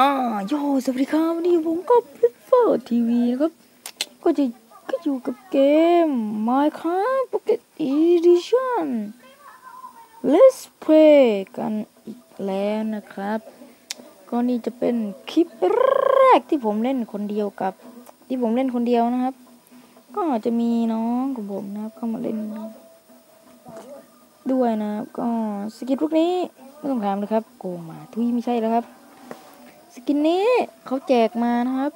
อ่าโยสวัสดีครับวันนี้ผมก็พิเฟอร์ทีวีนะครับ ก็จะก็อยู่กับเกม Minecraft Pocket Edition Let's Play กันอีกแล้วนะครับ ก็นี่จะเป็นคลิปแรกที่ผมเล่นคนเดียวกับ ที่ผมเล่นคนเดียวนะครับ ก็จะมีน้องของผมนะครับเข้ามาเล่น ด้วยนะครับ ก็สกิลพวกนี้ไม่ต้องถามเลยครับ โกงมาทุยไม่ใช่แล้วครับ สกินนี้เขาแจกมานะครับ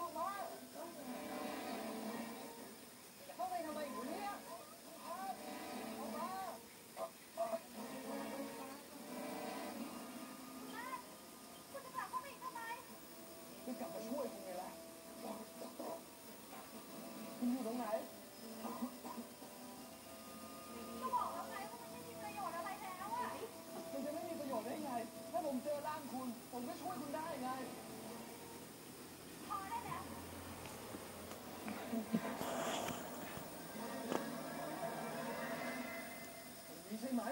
ช่ไหม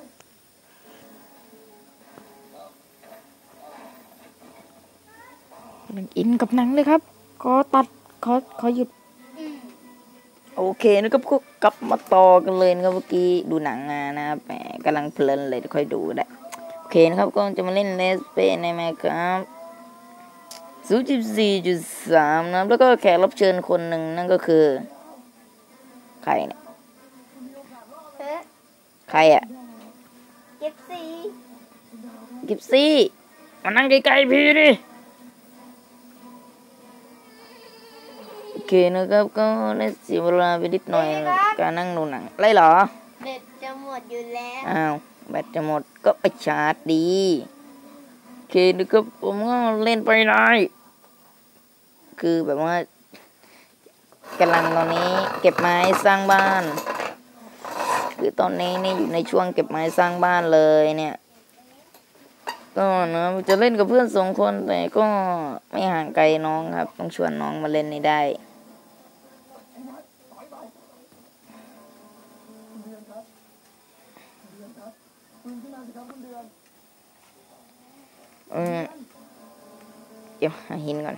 มันอินกับหนังเลยครับ ขอตัด ขอ ขอหยุด โอเคนะครับก็กลับมาต่อกันเลยนะครับเมื่อกี้ดูหนังมานะครับแหมกำลังเพลินเลยเดี๋ยวค่อยดูก็ได้ โอเคนะครับก็จะมาเล่นเลสเปนในแมครับศูนย์จุดสี่จุดสามนะครับแล้วก็แขกรับเชิญคนหนึ่งนั่นก็คือ ใครเนี่ยเฮ้ยใครอะเก็บสีกิฟซี่มานั่งใกล้ๆพี่ดิโอเคนะครับก็ได้เสียเวลาไปนิดหน่อยการนั่งดูหนังไรเหรอเด็ดจะหมดอยู่แล้วอ้าวแบตจะหมดก็ไปชาร์จดีโอเคนะครับผมก็เล่นไปได้คือแบบว่ากำลังตอนนี้เก็บไม้สร้างบ้าน คือตอนนี้นี่อยู่ในช่วงเก็บไม้สร้างบ้านเลยเนี่ย ก็นะจะเล่นกับเพื่อนสองคนแต่ก็ไม่ห่างไกลน้องครับ ต้องชวนน้องมาเล่นให้ได้เอนอืมเดี๋ยวหาหินก่อน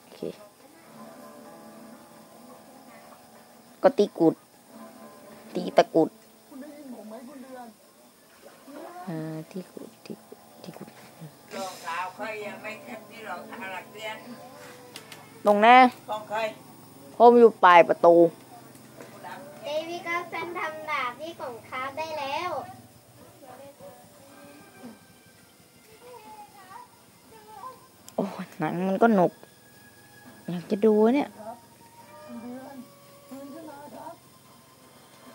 โอเค ก็ตีกุด ตีตะกุดคุณได้ยินผมไหมคุณเดือนเอ่าตีกุดตีกุดตีกุดรองเท้าค่อยยังไม่แคบนี่รองเท้าหลักเรียนตรงหน้าของค่อยผมอยู่ปลายประตูเดวิดก็เส้นทำดาบที่ของคราฟได้แล้วโอ้ยหนังมันก็หนุกอยากจะดูเนี่ย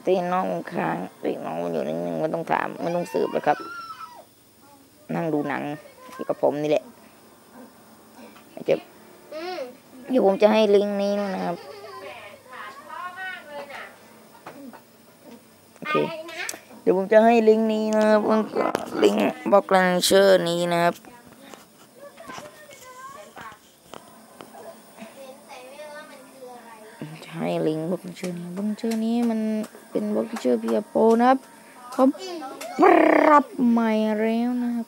ตีน้องค้างตีน้องอยู่นิ่งไม่ต้องถามไม่ต้องสืบเลยครับ นั่งดูหนังอยู่กับผมนี่แหละเดี๋ยวอืมเดี๋ยวผมจะให้ลิงก์นี้นะครับโอเคเดี๋ยวผมจะให้ลิงก์นี้นะครับแล้วก็ลิงก์ BlockLauncher นี้นะครับ จะให้ลิงก์ BlockLauncher นี้ BlockLauncher นี้มันเป็น BlockLauncher Pro นะครับเขาปรับใหม่แล้วนะครับ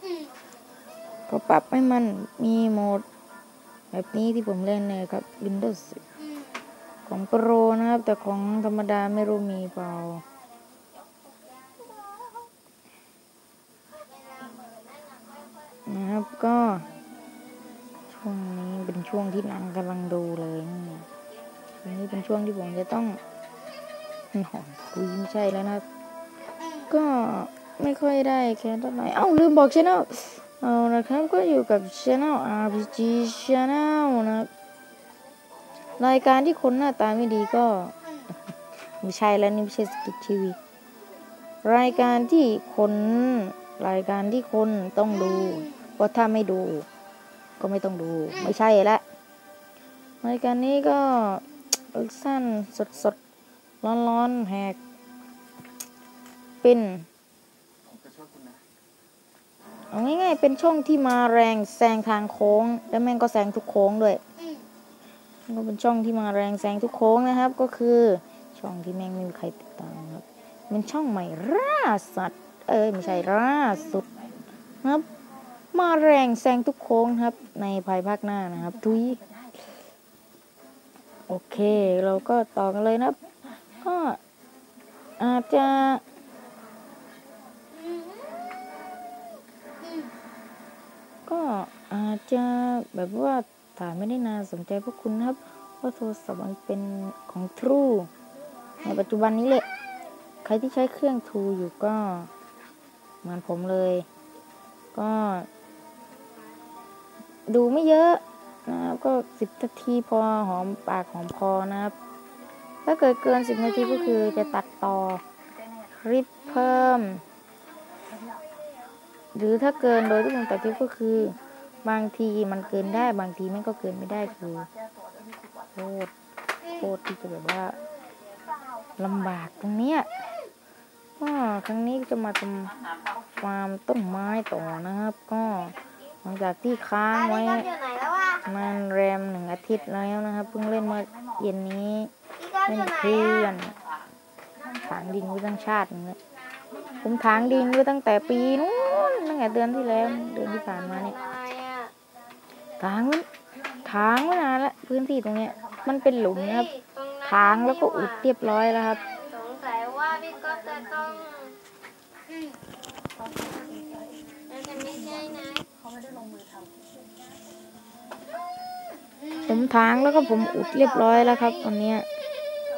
เขาปรับให้มันมีโหมด แบบนี้ที่ผมเล่นเนี่ยครับ Windows ของ Pro นะครับ แต่ของธรรมดาไม่รู้มีเปล่านะครับก็ ช่วงนี้เป็นช่วงที่นังกำลังดูเลยนี่ช่วง นี้เป็นช่วงที่ผมจะต้องนอนคุยไม่ใช่แล้วนะก็ไม่ค่อยได้แค่เท่าไหร่เอ้าลืมบอกช anel เอานะครับก็อยู่กับช anel RPG Channel นะครับรายการที่คนหน้าตาไม่ดีก็ไม่ใช่แล้วนี่ไม่ใช่สกิททีวีรายการที่คนรายการที่คนต้องดูเพราะถ้าไม่ดู ก็ไม่ต้องดู ไม่ใช่ละรายการนี้ก็ สั้นสดสดร้อนร้อนแหก เป็นเอาง่ายๆเป็นช่องที่มาแรงแซงทางโค้ง แล้วแม่งก็แซงทุกโค้งด้วยก็เป็นช่องที่มาแรงแซงทุกโค้งนะครับ ก็คือช่องที่แม่งไม่มีใครติดตามครับเป็นช่องใหม่ล่าสัตว์เอ้ยไม่ใช่ล่าสุดครับ มาแรงแซงทุกโค้งครับ ในภายภาคหน้านะครับทุย โอเค เราก็ต่อกันเลยนะครับ ก็อาจจะก็อาจจะแบบว่าถ่ายไม่ได้นานสนใจพวกคุณนะครับเพราโทรศัพท์มันเป็นของ True ในปัจจุบันนี้แหละ ใครที่ใช้เครื่อง True อยู่ก็เหมือนผมเลย ก็ ดูไม่เยอะ นะครับก็สิบนาทีพอหอมปากหอมคอนะครับ ถ้าเกิดเกินสิบนาทีก็คือจะตัดต่อคลิปเพิ่ม หรือถ้าเกินโดยที่ผมตัดคลิปก็คือบางทีมันเกินได้บางทีมันก็เกินไม่ได้คือโคตรโคตรที่จะแบบว่าลำบากตรงเนี้ยก็ครั้งนี้จะมาทำฟาร์มต้นไม้ต่อนะครับ ก็หลังจากที่ค้างไว้ ก๊อฟอยู่ไหนแล้ววะมันแรมหนึ่งอาทิตย์แล้วนะครับเพิ่งเล่นเมื่อเย็นนี้พี่ก๊อฟอเล่นยู่ไหนเพื่ออะนถางดินไว้ตั้งชาติหนึงแล้วผมถางดินไว้ตั้งแต่ปีนู้นตั้งแต่เดือนที่แล้วเดือนที่ผ่านมาเนี่ยอะไรอะถางไว้ถางไว้นานแล้วพื้นที่ตรงเนี้ยมันเป็นหลุมนะครับเฮ้ยตรงนั้นถางแล้วก็อุดนี่หาเรียบร้อยแล้วครับสงสัยว่าพี่ก๊อฟจะต้องน่าจะไม่ใช่นะ ผมถางแล้วก็ผมอุดเรียบร้อยแล้วครับตอนนี้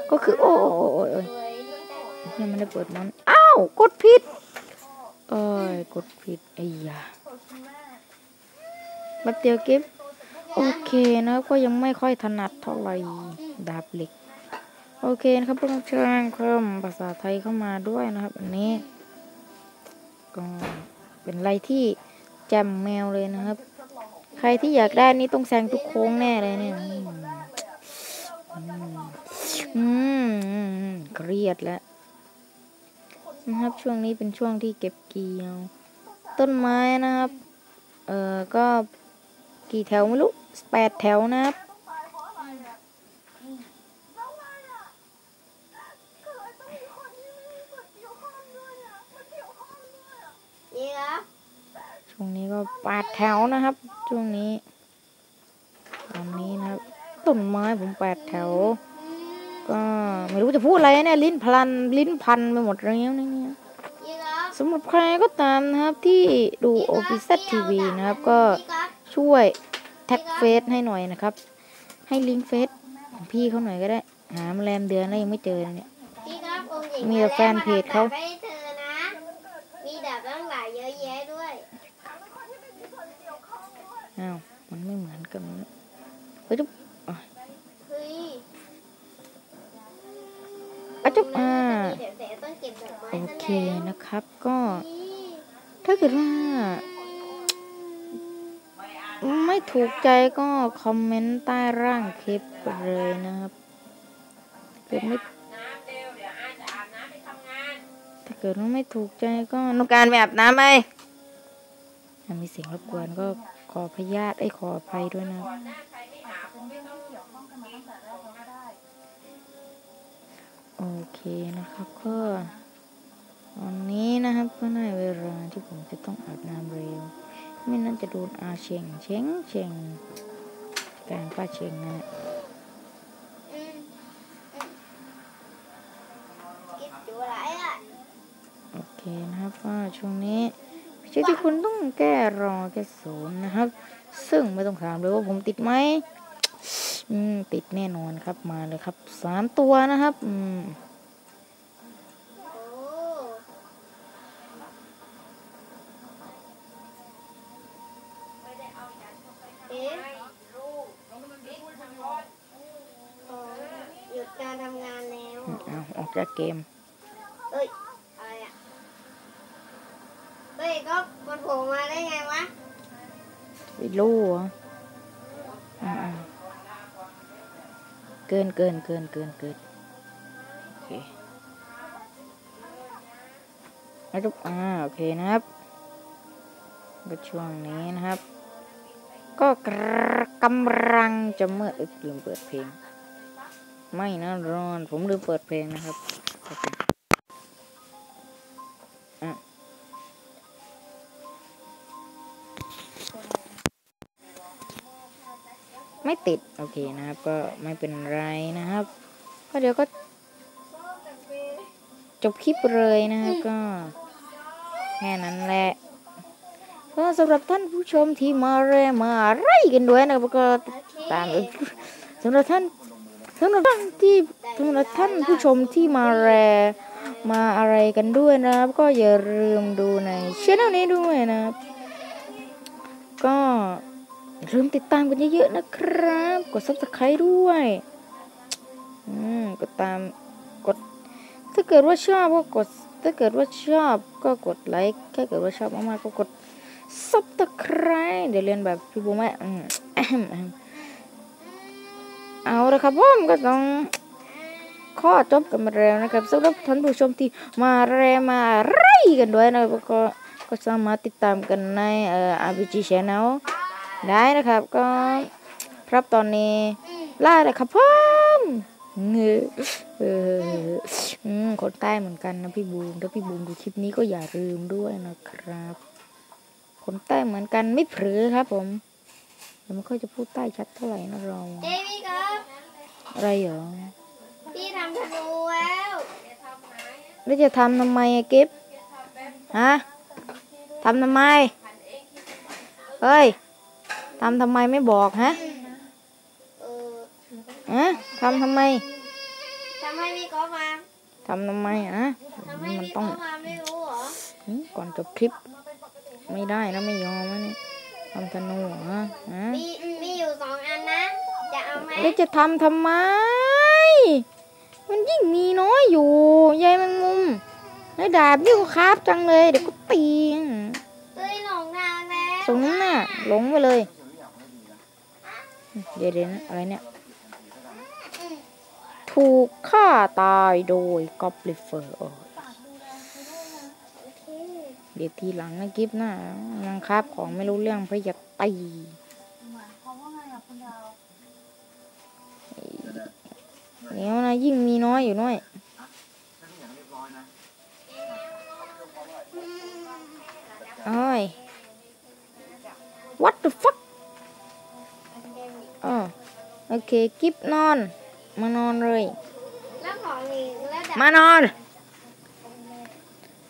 ก็คือ โอ้โอ้ยยังไม่ได้เปิดมันอ้าวกดผิดเอ้ยกดผิดไอ้ยาบัดเดียวก็บโอเคนะก็ยังไม่ค่อยถนัดเท่าไหร่ดาบเหล็ก โอเคนะครับเพิ่งเชิญเพิ่มภาษาไทยเข้ามาด้วยนะครับ อันนี้ก็เป็นอะไรที่แจมแมวเลยนะครับ ใครที่อยากได้นี่ต้องแซงทุกโค้งแน่เลยเนี่ยอืมเครียดแล้วนะครับช่วงนี้เป็นช่วงที่เก็บเกี่ยว ต้นไม้นะครับ เอ่อก็กี่แถวไม่รู้แปดแถวนะครับ นี่ครับ ช่วงนี้ก็แปดแถวนะครับ ช่วงนี้ตอนนี้นะครับต้นไม้ผมแปดแถว ก็ไม่รู้จะพูดอะไรเนี่ยลิ้นพลันลิ้นพันไปหมดแล้วเนี่ยสำหรับใครก็ตามนะครับที่ดูโอปิเซตทีวีนะครับก็ช่วยแท็กเฟซให้หน่อยนะครับ ให้ลิงก์เฟซของพี่เขาหน่อยก็ได้ หามาแรมเดือนแล้วยังไม่เจอเนี่ยมีแต่แฟนเพจเขา มให้เธอนะ มีดาบตั้งหลายเยอะแยะด้วย อ้าว มันไม่เหมือนกันเฮ้ยจุ๊บอะเฮ้ยอะจุ๊บอ่าเดี๋ยวแต่ต้องเก็บดอกไม้โอซะเคแล้วนะครับก็นี่ถ้าเกิดว่า ไม่ถูกใจก็คอมเมนต์ใต้ร่างคลิปเลยนะครับเกิดไม่น้ำเร็วเดี๋ยวอาจจะอาบน้ำไปทำงานถ้าเกิดว่าไม่ถูกใจก็นกการไปอาบน้ำไหมถ้ามีเสียงรบกวนก็ ขอพยาธิไอ้ยขออภัยด้วยนะก่อนหน้าใครไม่อาบผมไม่ต้องเกี่ยวข้องกับมันตั้งแต่แรกก็ได้โอเคนะครับก็ตอนนี้นะครับก็ได้เวลาที่ผมจะต้องอาบน้ำเร็ว ไม่นั้นจะโดนอาเชงเชงเชงกลางป้าเชงนะฮะอืมอืมคิดอยู่หลายอะโอเคนะครับว่าช่วงนี้ ไม่ใช่ที่คุณต้องแก้รอแก้ศูนย์นะครับ ซึ่งไม่ต้องถามเลยว่าผมติดไหมอืมติดแน่นอนครับมาเลยครับสามตัวนะครับอืมโอ้เอ๊ะอ๋อหยุดการทำงานแล้วเอาออกจากเกม ไปรู้เหรออ่าเกินเกินเกินเกินเกินโอเคแล้วก็อ่าโอเคนะครับก็ช่วงนี้นะครับ ก็กำลังจะเมื่อลืมเปิดเพลง ไม่นะรอน ผมลืมเปิดเพลงนะครับ ไม่ติดโอเคนะครับ ก็ไม่เป็นไรนะครับ ก็เดี๋ยวก็ จบคลิปเลยนะครับก็แค่นั้นแหละก็สำหรับท่านผู้ชมที่มาแรมาไรกันด้วยนะครับก็โอเคตามสำหรับท่านสำหรับท่านที่สำหรับท่านผู้ชมที่มาแรมาอะไรกันด้วยนะครับ ก็อย่าลืมดูในช่องนี้ด้วยนะครับ ก็ อย่าลืมติดตามกันเยอะๆนะครับ กด subscribe ด้วย อืม กดตาม กด ถ้าเกิดว่าชอบก็กด ถ้าเกิดว่าชอบก็กดไลค์ ถ้าเกิดว่าชอบมากๆก็กด subscribe เดี๋ยวเรียนแบบพี่บูมแม่อืมเอาละครับผมก็ต้องข้อจบกันมาแล้วนะครับสำหรับท่านผู้ชมที่มาแรมาไรกันด้วยนะครับก็ก็สามารถติดตามกันในเอ่อ RPG Channel ได้นะครับก็ครับตอนนี้ลาเลยครับผมเงอเอออืมคนใต้เหมือนกันนะพี่บูมถ้าพี่บูมดูคลิปนี้ก็อย่าลืมด้วยนะครับ คนใต้เหมือนกันไม่เผลอครับ ผมแต่ไม่ค่อยจะพูดใต้ชัดเท่าไหร่นะเราเจมี่ครับอะไรเหรอพี่ทำธนูแล้วแล้วจะทำทำไมอะกิฟฮะทำทำไมเฮ้ย ทำทำไมไม่บอกฮะเออฮะทำทำไมทำให้พี่ก๊อฟมาทำทำไมฮะทำให้มันพี่ต้ก๊อองฟมาไม่รู้เหรอหืมก่อนจบคลิป ไม่ได้นะไม่ยอมนะนี่ทำธนูเหรอฮะมีมีอยู่สองอันนะ จะเอาไหมแล้วจะทำทำไม มันยิ่งมีน้อยอยู่ยายแมงมุมแล้วดาบยิ่งคาบจังเลย เดี๋ยวก็ตีเฮ้ยหลงทางแล้วสงน่ะหลงไปเลย เดี๋ยวนะอะไรเนี่ย ถูกฆ่าตายโดยกอบลิเฟอร์เดี๋ยวทีหลังนะกิฟนะยังคาบของไม่รู้เรื่องเพราะอยากตีเดี๋ยวนะยิ่งมีน้อยอยู่น้อยโอ้ย what the fuck โอเค กิฟนอน มานอนเลยแล้วของอีกแล้วดับมานอน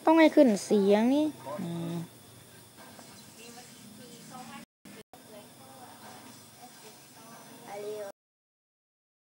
ต้องให้ขึ้นเสียงนี่โ